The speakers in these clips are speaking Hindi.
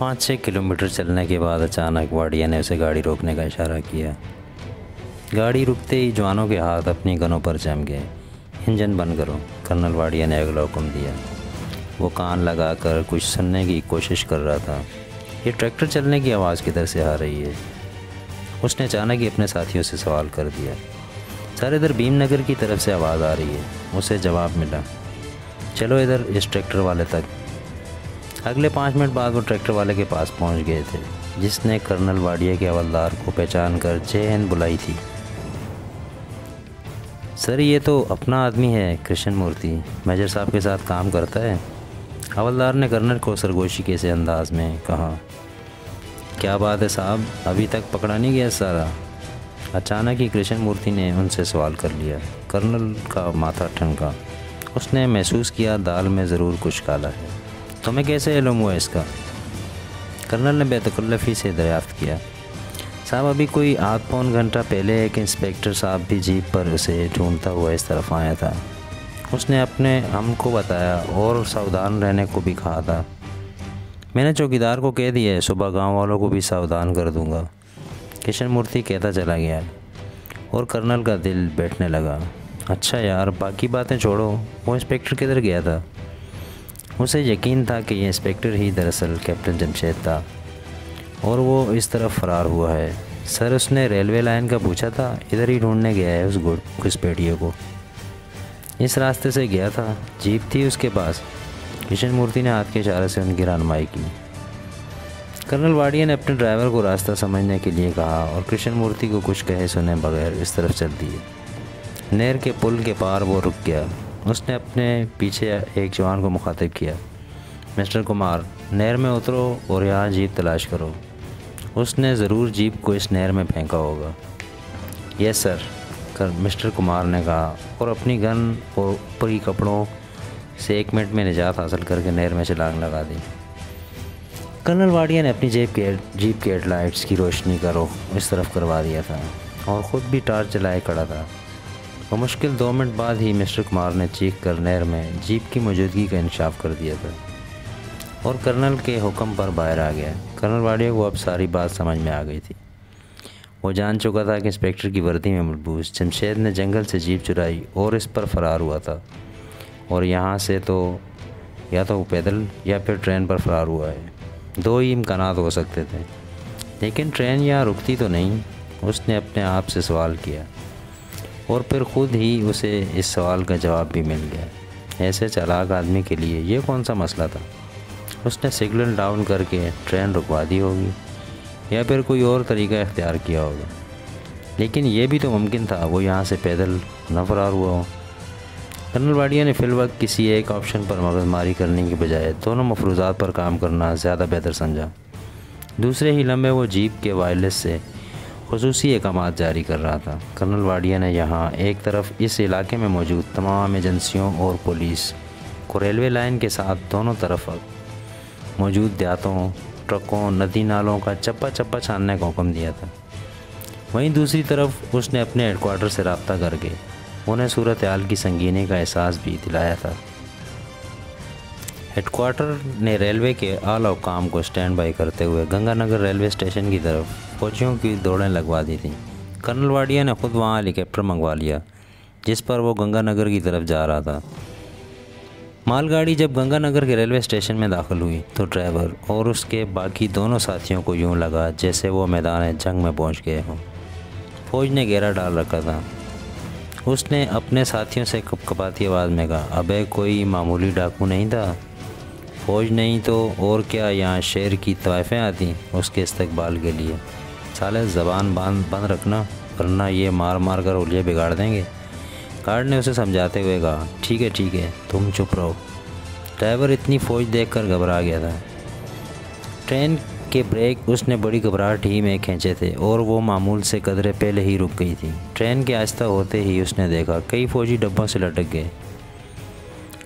पाँच छः किलोमीटर चलने के बाद अचानक वाडिया ने उसे गाड़ी रोकने का इशारा किया। गाड़ी रुकते ही जवानों के हाथ अपनी गनों पर जम गए। इंजन बंद करो, कर्नल वाडिया ने अगला हुक्म दिया। वो कान लगाकर कुछ सुनने की कोशिश कर रहा था। ये ट्रैक्टर चलने की आवाज़ किधर से आ रही है। उसने अचानक ही अपने साथियों से सवाल कर दिया। सर, इधर भीमनगर की तरफ़ से आवाज़ आ रही है। उसे जवाब मिला। चलो इधर, इस ट्रैक्टर वाले तक अगले पाँच मिनट बाद वो ट्रैक्टर वाले के पास पहुँच गए थे, जिसने कर्नल वाडिया के हवलदार को पहचान कर हिंद बुलाई थी। सर, ये तो अपना आदमी है कृष्ण मूर्ति मेजर साहब के साथ काम करता है? हवलदार ने कर्नल को सरगोशी के से अंदाज में कहा, क्या बात है साहब, अभी तक पकड़ा नहीं गया सारा? अचानक ही कृष्ण मूर्ति ने उनसे सवाल कर लिया। कर्नल का माथा ठनका। उसने महसूस किया, दाल में ज़रूर कुछ काला है। तुम्हें कैसे इलम हुआ इसका? कर्नल ने बेतकल्लफ़ी से दरियाफ़्त किया। साहब, अभी कोई आध पौन घंटा पहले एक इंस्पेक्टर साहब भी जीप पर उसे ढूंढता हुआ इस तरफ़ आया था। उसने अपने हमको बताया और सावधान रहने को भी कहा था। मैंने चौकीदार को कह दिया है, सुबह गाँव वालों को भी सावधान कर दूँगा। किशन मूर्ति कहता चला गया और कर्नल का दिल बैठने लगा। अच्छा यार, बाकी बातें छोड़ो। वो इंस्पेक्टर किधर गया था? उसे यकीन था कि ये इंस्पेक्टर ही दरअसल कैप्टन जमशेद था। और वो इस तरफ़ फ़रार हुआ है। सर, उसने रेलवे लाइन का पूछा था, इधर ही ढूँढने गया है उस गुड़ घुसपैठिए को। इस रास्ते से गया था, जीप थी उसके पास। किशन मूर्ति ने हाथ के इशारे से उनकी रहनमाई की। कर्नल वाडिया ने अपने ड्राइवर को रास्ता समझने के लिए कहा और कृष्ण मूर्ति को कुछ कहे सुने बगैर इस तरफ़ चल दिए। नहर के पुल के पार वो रुक गया। उसने अपने पीछे एक जवान को मुखातिब किया। मिस्टर कुमार, नहर में उतरो और यहाँ जीप तलाश करो। उसने ज़रूर जीप को इस नहर में फेंका होगा। यस सर, कर, मिस्टर कुमार ने कहा और अपनी गन और ऊपरी कपड़ों से एक मिनट में निजात हासिल करके नहर में छलांग लगा दी। कर्नल वाडिया ने अपनी जेब के, जीप के हेडलाइट्स की रोशनी का रुख इस तरफ़ करवा दिया था और ख़ुद भी टार्च जलाए खड़ा था। और मुश्किल दो मिनट बाद ही मिस्टर कुमार ने चीख कर नहर में जीप की मौजूदगी का इंशाफ कर दिया था और कर्नल के हुक्म पर बाहर आ गया। कर्नल वाडिया को अब सारी बात समझ में आ गई थी। वो जान चुका था कि इंस्पेक्टर की वर्दी में मलबूस, जमशेद ने जंगल से जीप चुराई और इस पर फरार हुआ था। और यहाँ से तो या तो वो पैदल या फिर ट्रेन पर फरार हुआ है। दो ही इम्कान हो सकते थे। लेकिन ट्रेन यहाँ रुकती तो नहीं, उसने अपने आप से सवाल किया। और फिर ख़ुद ही उसे इस सवाल का जवाब भी मिल गया। ऐसे चालाक आदमी के लिए ये कौन सा मसला था? उसने सिग्नल डाउन करके ट्रेन रुकवा दी होगी, या फिर कोई और तरीका इख्तियार किया होगा। लेकिन ये भी तो मुमकिन था, वो यहाँ से पैदल न फरार हुआ हो। कर्नल वाडिया ने फिल वक्त किसी एक ऑप्शन पर मगजमारी करने के बजाय दोनों मफरूज़ात पर काम करना ज़्यादा बेहतर समझा। दूसरे ही लम्बे वो जीप के वायरलेस से खसूसी अहकाम जारी कर रहा था। कर्नल वाडिया ने यहाँ एक तरफ़ इस इलाके में मौजूद तमाम एजेंसियों और पुलिस को रेलवे लाइन के साथ दोनों तरफ़ मौजूद देहातों, ट्रकों, नदी नालों का चप्पा चप्पा छानने का हुक्म दिया था। वहीं दूसरी तरफ़ उसने अपने हेडकोार्टर से रबता करके उन्हें सूरत हाल की संगीनी का एहसास भी दिलाया था। हेडकोार्टर ने रेलवे के आला काम को स्टैंड बाई करते हुए गंगानगर रेलवे स्टेशन की तरफ़ फौजियों की दौड़ें लगवा दी थी। कर्नल वाडिया ने खुद वहाँ हेलीकॉप्टर मंगवा लिया, जिस पर वो गंगानगर की तरफ़ जा रहा था। मालगाड़ी जब गंगानगर के रेलवे स्टेशन में दाखिल हुई तो ड्राइवर और उसके बाकी दोनों साथियों को यूँ लगा जैसे वो मैदान जंग में पहुँच गए हों। फौज ने घेरा डाल रखा था। उसने अपने साथियों से कपकपाती आवाज़ में कहा, अबे, कोई मामूली डाकू नहीं था? फौज नहीं तो और क्या यहाँ शेर की तवाइफें आती उसके इस्तबाल के लिए? साले ज़बान बाँध बंद रखना, वरना ये मार मार कर उलिया बिगाड़ देंगे। गार्ड ने उसे समझाते हुए कहा, ठीक है ठीक है, तुम चुप रहो। ड्राइवर इतनी फ़ौज देखकर घबरा गया था। ट्रेन के ब्रेक, उसने बड़ी घबराहट ही में खींचे थे और वो मामूल से कदरे पहले ही रुक गई थी। ट्रेन के आस्था होते ही उसने देखा, कई फ़ौजी डब्बों से लटक गए।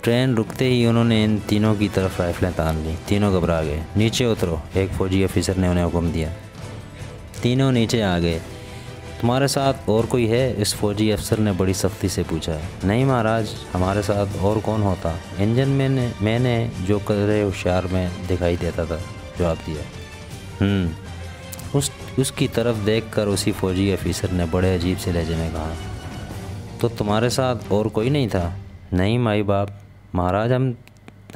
ट्रेन रुकते ही उन्होंने इन तीनों की तरफ़ राइफलें तान ली। तीनों घबरा गए। नीचे उतरो, एक फ़ौजी ऑफिसर ने उन्हें हुक्म दिया। तीनों नीचे आ गए। तुम्हारे साथ और कोई है? इस फौजी अफसर ने बड़ी सख्ती से पूछा। नहीं महाराज हमारे साथ और कौन होता? इंजन में ने मैंने जो करे होशियार में दिखाई देता था जवाब दिया। हम्म, उस उसकी तरफ़ देखकर उसी फौजी अफीसर ने बड़े अजीब से लहजे में कहा तो तुम्हारे साथ और कोई नहीं था? नहीं माई बाप महाराज हम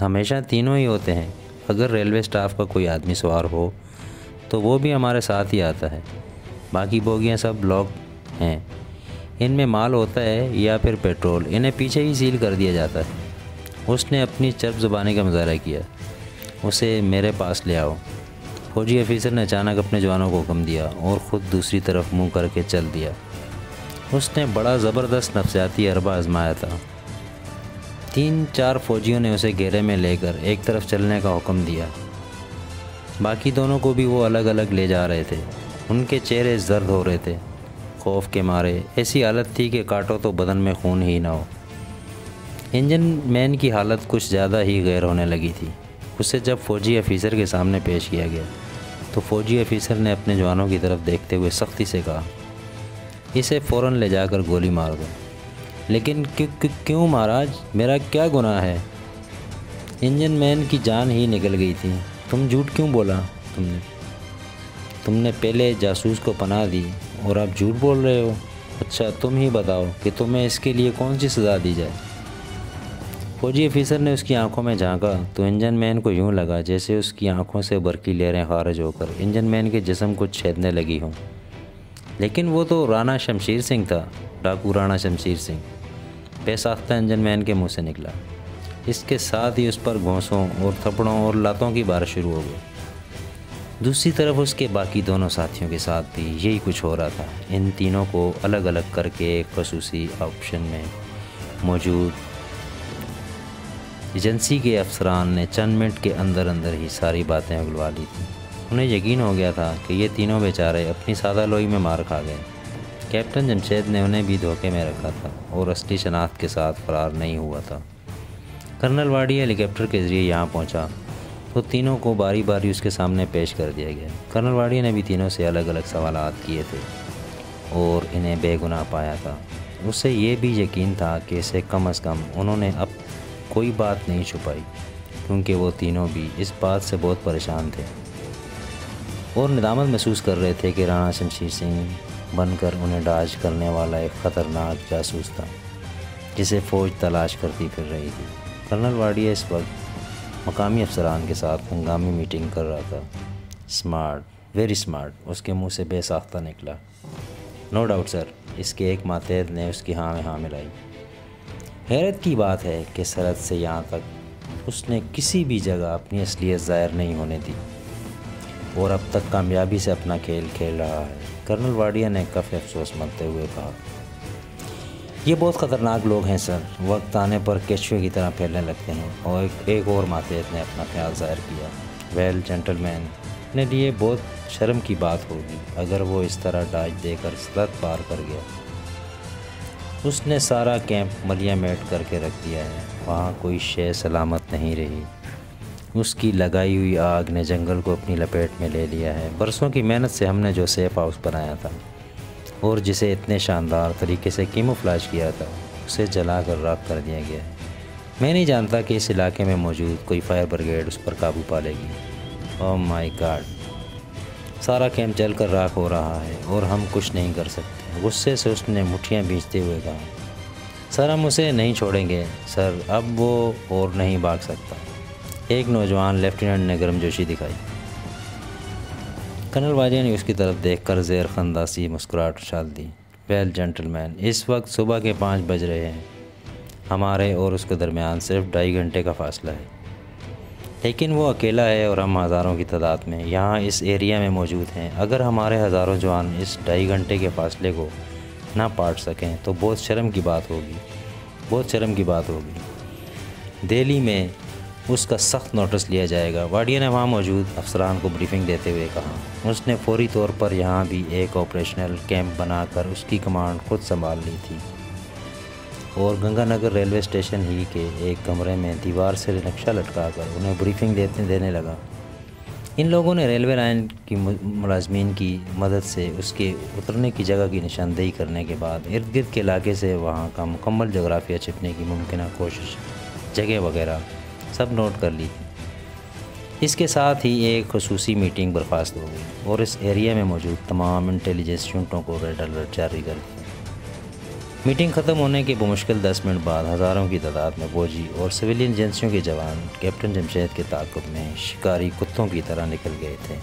हमेशा तीनों ही होते हैं। अगर रेलवे स्टाफ का कोई आदमी सवार हो तो वो भी हमारे साथ ही आता है। बाकी बोगियाँ सब लॉक हैं। इनमें माल होता है या फिर पेट्रोल, इन्हें पीछे ही सील कर दिया जाता है। उसने अपनी चर्प ज़ुबानी का मुजाहरा किया। उसे मेरे पास ले आओ। फौजी अफीसर ने अचानक अपने जवानों को हुक्म दिया और ख़ुद दूसरी तरफ़ मुँह करके चल दिया। उसने बड़ा ज़बरदस्त नफसियाती अरबा आजमाया था। तीन चार फौजियों ने उसे घेरे में लेकर एक तरफ़ चलने का हुक्म दिया। बाकी दोनों को भी वो अलग अलग ले जा रहे थे। उनके चेहरे जर्द हो रहे थे। खौफ के मारे, ऐसी हालत थी कि काटो तो बदन में खून ही ना हो। इंजन मैन की हालत कुछ ज़्यादा ही गैर होने लगी थी। उसे जब फ़ौजी अफीसर के सामने पेश किया गया तो फ़ौजी अफीसर ने अपने जवानों की तरफ़ देखते हुए सख्ती से कहा, इसे फ़ौर ले जाकर गोली मार दो। लेकिन क्यों क्यों महाराज? मेरा क्या गुनाह है? इंजन मैन की जान ही निकल गई थी। तुम झूठ क्यों बोला तुमने? तुमने पहले जासूस को पनाह दी और आप झूठ बोल रहे हो। अच्छा तुम ही बताओ कि तुम्हें इसके लिए कौन सी सज़ा दी जाए? फौजी ऑफिसर ने उसकी आँखों में झांका तो इंजन मैन को यूँ लगा जैसे उसकी आँखों से बरकी लहरें खारिज होकर इंजन मैन के जिसम को छेदने लगी हों। लेकिन वो तो राणा शमशीर सिंह था, डाकू राणा शमशीर सिंह। बेसाख्ता इंजन मैन के मुँह से निकला। इसके साथ ही उस पर घोंसों और थपड़ों और लातों की बारिश शुरू हो गई। दूसरी तरफ़ उसके बाकी दोनों साथियों के साथ भी यही कुछ हो रहा था। इन तीनों को अलग अलग करके एक खसूसी ऑप्शन में मौजूद एजेंसी के अफसरान ने चंद मिनट के अंदर अंदर ही सारी बातें उगलवा ली थी। उन्हें यकीन हो गया था कि ये तीनों बेचारे अपनी सादा लोई में मार खा गए। कैप्टन जमशेद ने उन्हें भी धोखे में रखा था और असली शनाख्त के साथ फरार नहीं हुआ था। कर्नल वाड़ी हेलीकॉप्टर के ज़रिए यहाँ पहुँचा तो तीनों को बारी बारी उसके सामने पेश कर दिया गया। कर्नल वाड़ी ने भी तीनों से अलग अलग सवाल किए थे और इन्हें बेगुनाह पाया था। उससे ये भी यकीन था कि इसे कम अज़ कम उन्होंने अब कोई बात नहीं छुपाई, क्योंकि वो तीनों भी इस बात से बहुत परेशान थे और निदामत महसूस कर रहे थे कि राणा शमशीर सिंह बनकर उन्हें डाज करने वाला एक ख़तरनाक जासूस था, जिसे फ़ौज तलाश करती फिर रही थी। कर्नल वाडिया इस वक्त मकामी अफसरान के साथ हंगामी मीटिंग कर रहा था। स्मार्ट वेरी स्मार्ट उसके मुँह से बेसाख्ता निकला। नो डाउट सर इसके एक मातहत ने उसकी हाँ में हाँ मिलाई। हैरत की बात है कि सरहद से यहाँ तक उसने किसी भी जगह अपनी असलियत ज़ाहिर नहीं होने दी। और अब तक कामयाबी से अपना खेल खेल रहा है। कर्नल वाडिया ने काफ़ी अफसोस मानते हुए कहा ये बहुत ख़तरनाक लोग हैं सर। वक्त आने पर केचुए की तरह फैलने लगते हैं और एक, एक और मातेत ने अपना ख्याल ज़ाहिर किया। वेल जेंटलमैन ने लिए बहुत शर्म की बात होगी अगर वो इस तरह डाज देकर सरहद पार कर गया। उसने सारा कैंप मलिया मेट करके रख दिया है। वहाँ कोई शे सलामत नहीं रही। उसकी लगाई हुई आग ने जंगल को अपनी लपेट में ले लिया है। बरसों की मेहनत से हमने जो सेफ़ हाउस बनाया था। और जिसे इतने शानदार तरीके से कीमो फ्लैश किया था, उसे जला कर राख कर दिया गया। है मैं नहीं जानता कि इस इलाके में मौजूद कोई फायर ब्रिगेड उस पर काबू पा लेगी। ओह माय गॉड सारा कैंप जल कर राख हो रहा है और हम कुछ नहीं कर सकते। गुस्से से उसने मुठियाँ बीजते हुए कहा, सर, हम उसे नहीं छोड़ेंगे। सर, अब वो और नहीं भाग सकता। एक नौजवान लेफ्टिनेंट ने गर्मजोशी दिखाई। कर्नल वाजिया ने उसकी तरफ़ देख कर जेर खंदासी मुस्कुराहट उछाल दी। वेल जेंटलमैन, इस वक्त सुबह के पाँच बज रहे हैं। हमारे और उसके दरमियान सिर्फ़ ढाई घंटे का फासला है। लेकिन वो अकेला है और हम हज़ारों की तादाद में यहाँ इस एरिया में मौजूद हैं। अगर हमारे हज़ारों जवान इस ढाई घंटे के फासले को ना पाट सकें तो बहुत शर्म की बात होगी। बहुत शर्म की बात होगी। दिल्ली में उसका सख्त नोटिस लिया जाएगा। वाडिया ने वहाँ मौजूद, अफसरान को ब्रीफिंग देते हुए कहा। उसने फौरी तौर पर यहाँ भी एक ऑपरेशनल कैंप बनाकर उसकी कमांड खुद संभाल ली थी। और गंगानगर रेलवे स्टेशन ही के एक कमरे में दीवार से नक्शा लटका कर उन्हें ब्रीफिंग देते, देने लगा। इन लोगों ने रेलवे लाइन की मुलाजमीन की मदद से उसके उतरने की जगह की निशानदेही करने के बाद इर्द गिर्द के इलाके से वहाँ का मुकम्मल जोग्राफिया छिपने की मुमकिन कोशिश, जगह वगैरह सब नोट कर ली। थी इसके साथ ही एक खसूसी मीटिंग बर्खास्त हो गई और इस एरिया में मौजूद तमाम इंटेलिजेंस यूनिटों को रेड अलर्ट जारी कर दिया मीटिंग ख़त्म होने के बमुश्किल दस मिनट बाद हज़ारों की तादाद में फौजी और सिविलियन एजेंसियों के जवान कैप्टन जमशेद के ताकुब में शिकारी कुत्तों की तरह निकल गए थे।